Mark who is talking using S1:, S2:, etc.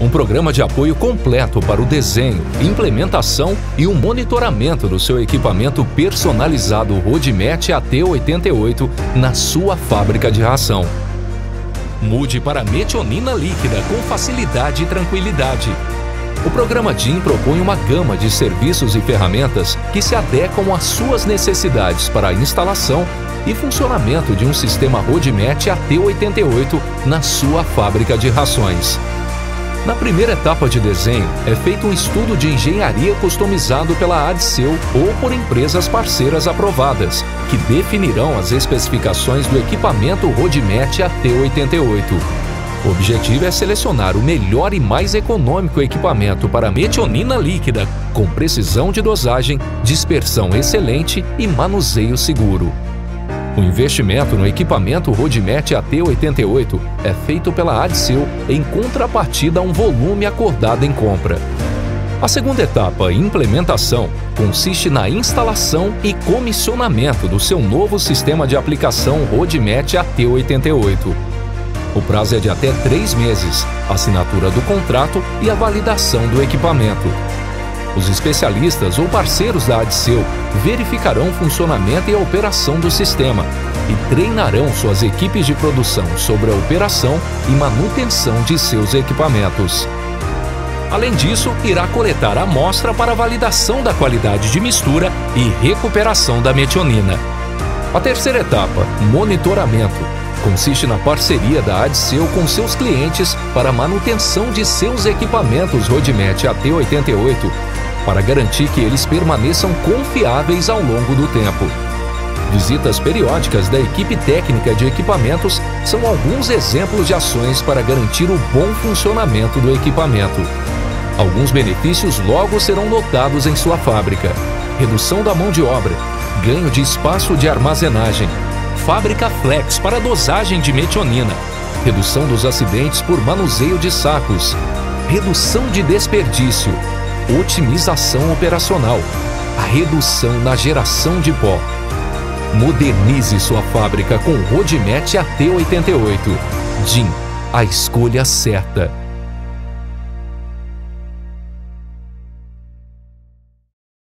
S1: Um programa de apoio completo para o desenho, implementação e o monitoramento do seu equipamento personalizado Rodimet AT88 na sua fábrica de ração. Mude para metionina líquida com facilidade e tranquilidade. O programa DIN propõe uma gama de serviços e ferramentas que se adequam às suas necessidades para a instalação e funcionamento de um sistema Rodimet AT88 na sua fábrica de rações. Na primeira etapa de desenho, é feito um estudo de engenharia customizado pela ADSEU ou por empresas parceiras aprovadas, que definirão as especificações do equipamento Rodimet AT88. O objetivo é selecionar o melhor e mais econômico equipamento para metionina líquida, com precisão de dosagem, dispersão excelente e manuseio seguro. O investimento no equipamento Rodimet AT88 é feito pela Adseu em contrapartida a um volume acordado em compra. A segunda etapa, implementação, consiste na instalação e comissionamento do seu novo sistema de aplicação Rodimet AT88. O prazo é de até três meses, assinatura do contrato e a validação do equipamento. Os especialistas ou parceiros da ADSEU verificarão o funcionamento e a operação do sistema e treinarão suas equipes de produção sobre a operação e manutenção de seus equipamentos. Além disso, irá coletar amostra para validação da qualidade de mistura e recuperação da metionina. A terceira etapa, monitoramento, consiste na parceria da ADSEU com seus clientes para a manutenção de seus equipamentos Rodimet AT88 para garantir que eles permaneçam confiáveis ao longo do tempo. Visitas periódicas da equipe técnica de equipamentos são alguns exemplos de ações para garantir o bom funcionamento do equipamento. Alguns benefícios logo serão notados em sua fábrica: redução da mão de obra, ganho de espaço de armazenagem, fábrica flex para dosagem de metionina, redução dos acidentes por manuseio de sacos, redução de desperdício, otimização operacional, a redução na geração de pó. Modernize sua fábrica com Rodimet AT88. DIN, a escolha certa.